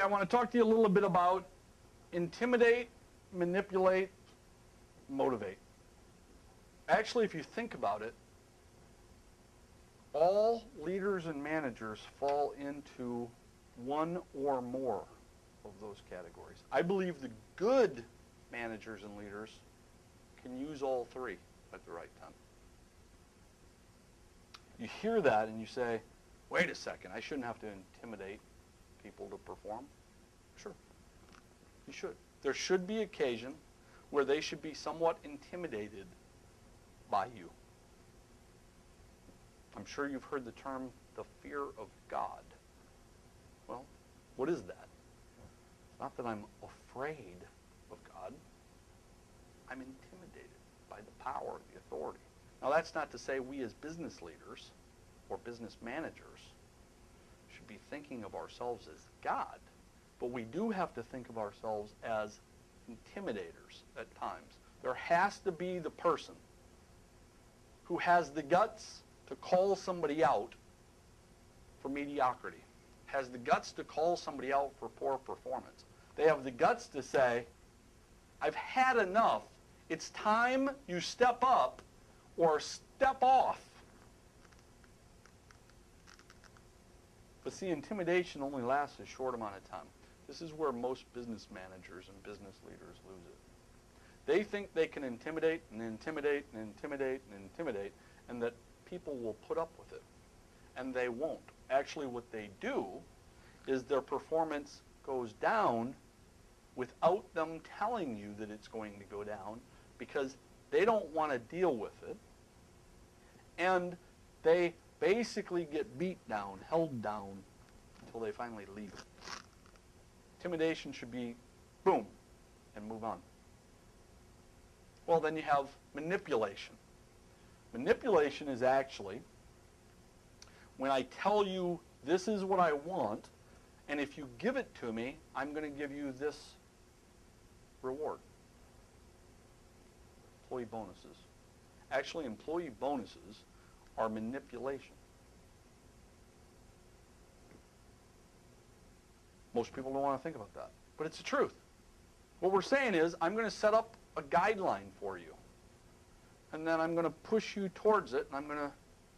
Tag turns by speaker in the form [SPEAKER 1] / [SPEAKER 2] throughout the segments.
[SPEAKER 1] I want to talk to you a little bit about intimidate, manipulate, motivate. Actually, if you think about it, all leaders and managers fall into one or more of those categories. I believe the good managers and leaders can use all three at the right time. You hear that and you say, wait a second, I shouldn't have to intimidate people to perform. Sure, you should. There should be occasion where they should be somewhat intimidated by you. I'm sure you've heard the term the fear of God. Well, what is that? It's not that I'm afraid of God. I'm intimidated by the power, of the authority. Now, that's not to say we as business leaders or business managers be thinking of ourselves as God, but we do have to think of ourselves as intimidators at times. There has to be the person who has the guts to call somebody out for mediocrity, has the guts to call somebody out for poor performance. They have the guts to say, I've had enough. It's time you step up or step off. But see, intimidation only lasts a short amount of time. This is where most business managers and business leaders lose it. They think they can intimidate and intimidate and intimidate and intimidate, and that people will put up with it. And they won't. Actually, what they do is their performance goes down without them telling you that it's going to go down because they don't want to deal with it. And they basically get beat down, held down, until they finally leave. Intimidation should be boom and move on. Well, then you have manipulation. Manipulation is actually when I tell you this is what I want, and if you give it to me, I'm going to give you this reward. Employee bonuses. Actually, employee bonuses are manipulation. Most people don't want to think about that, but it's the truth. What we're saying is, I'm going to set up a guideline for you and then I'm going to push you towards it, and I'm going to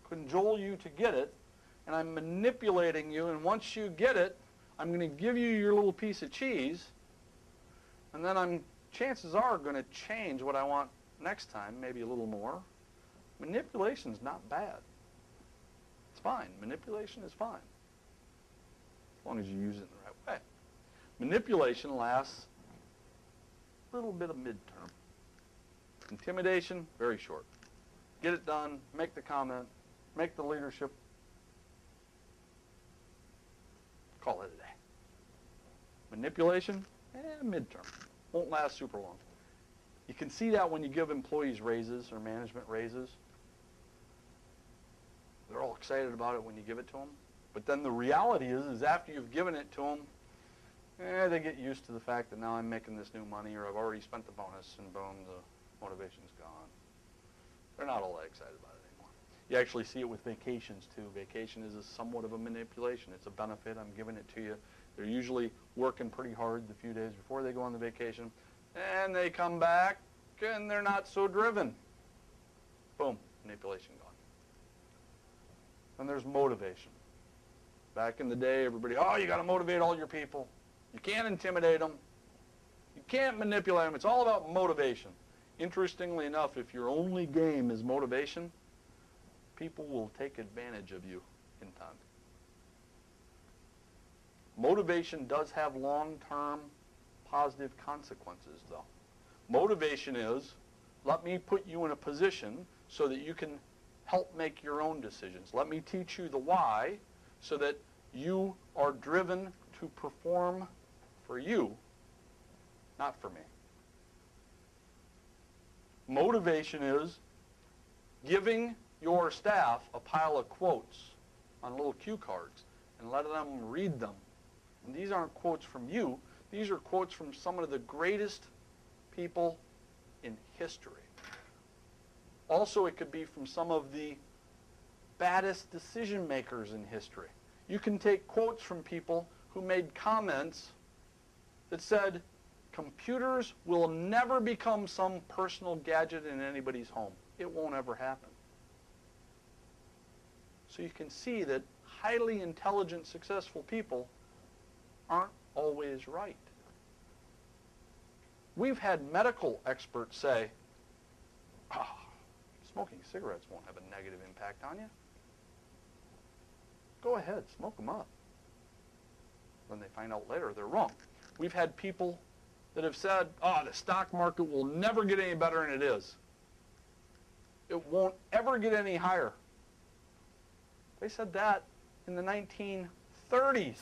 [SPEAKER 1] cajole you to get it, and I'm manipulating you, and once you get it, I'm going to give you your little piece of cheese, and then I'm, chances are, going to change what I want next time, maybe a little more. Manipulation's not bad. It's fine. Manipulation is fine. As long as you use it in the right way. Manipulation lasts a little bit of midterm. Intimidation, very short. Get it done, make the comment, make the leadership, call it a day. Manipulation, eh, midterm. Won't last super long. You can see that when you give employees raises or management raises. They're all excited about it when you give it to them. But then the reality is, is after you've given it to them, eh, they get used to the fact that now I'm making this new money or I've already spent the bonus and boom, the motivation's gone. They're not all that excited about it anymore. You actually see it with vacations too. Vacation is somewhat of a manipulation. It's a benefit. I'm giving it to you. They're usually working pretty hard the few days before they go on the vacation, and they come back and they're not so driven. Boom, manipulation gone. And there's motivation. Back in the day, everybody, oh, you got to motivate all your people. You can't intimidate them. You can't manipulate them. It's all about motivation. Interestingly enough, if your only game is motivation, people will take advantage of you in time. Motivation does have long-term positive consequences, though. Motivation is, let me put you in a position so that you can help make your own decisions. Let me teach you the why so that you are driven to perform for you, not for me. Motivation is giving your staff a pile of quotes on little cue cards and letting them read them. And these aren't quotes from you. These are quotes from some of the greatest people in history. Also, it could be from some of the baddest decision makers in history. You can take quotes from people who made comments that said computers will never become some personal gadget in anybody's home. It won't ever happen. So you can see that highly intelligent, successful people aren't always right. We've had medical experts say, oh, smoking cigarettes won't have a negative impact on you. Go ahead, smoke them up. Then they find out later they're wrong. We've had people that have said, oh, the stock market will never get any better than it is. It won't ever get any higher. They said that in the 1930s.